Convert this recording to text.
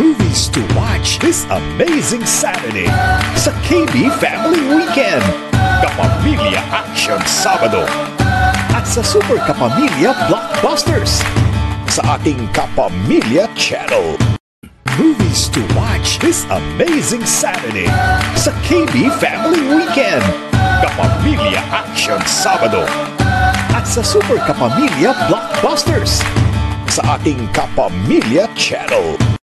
Movies to watch this amazing Saturday sa KB Family Weekend. Kapamilya Action Sabado. At sa Super Kapamilya Blockbusters. Sa ating Kapamilya Channel. Movies to watch this amazing Saturday sa KB Family Weekend. Kapamilya Action Sabado. At sa Super Kapamilya Blockbusters. Sa ating Kapamilya Channel.